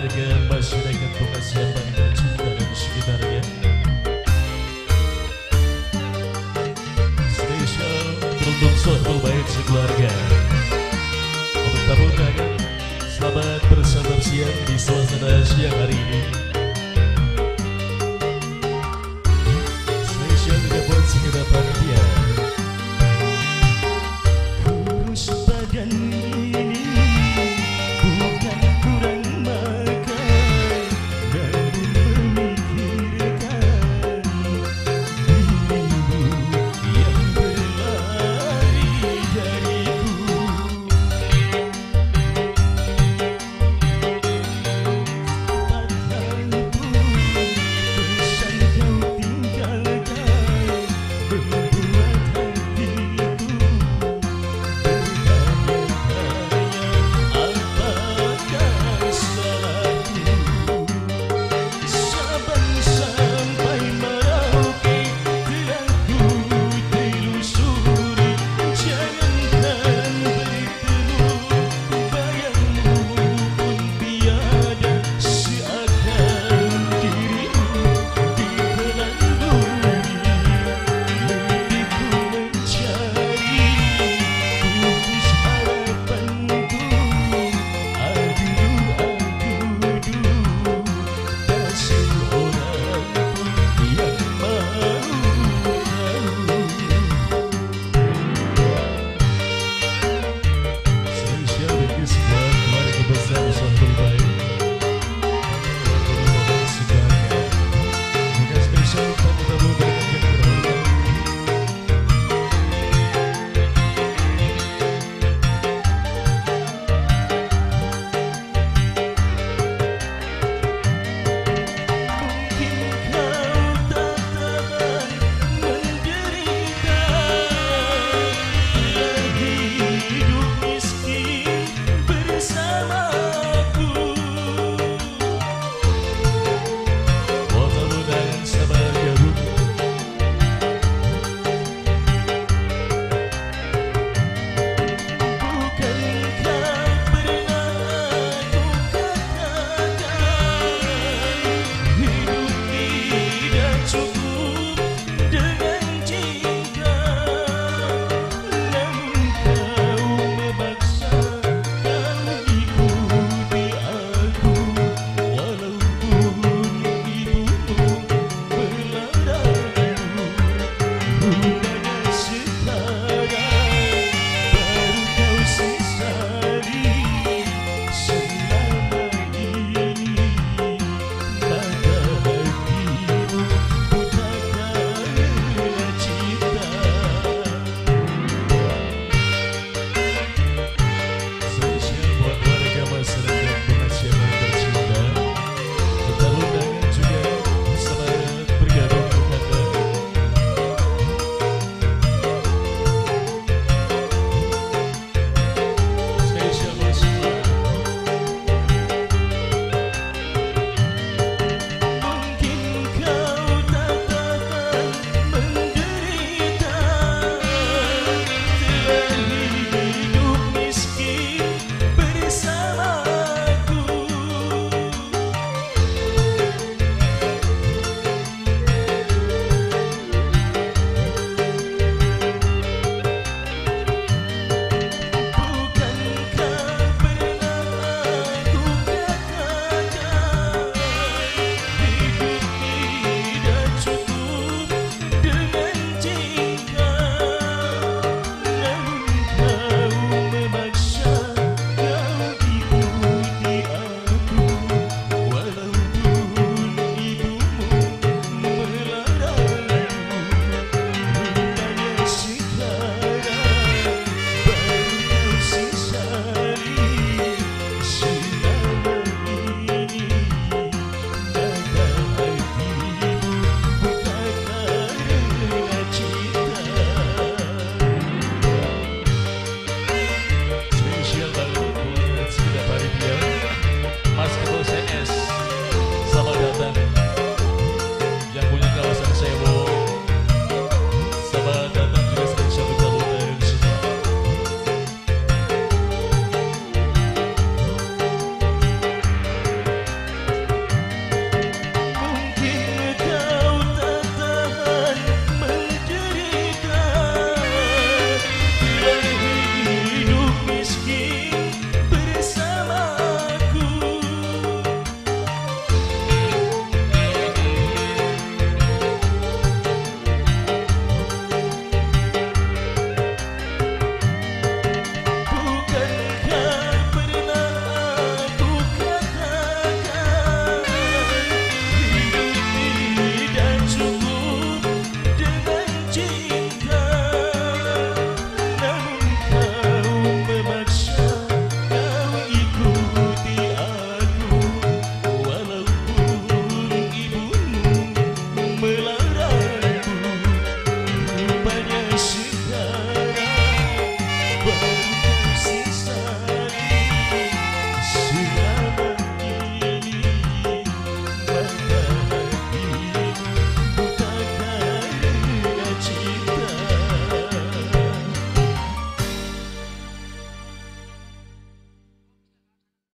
warga masyarakat Bekasi yang paling tercinta dan sekitarnya. Spesial untuk suatu baik sekeluarga. Untuk tamu selamat bersantap siang di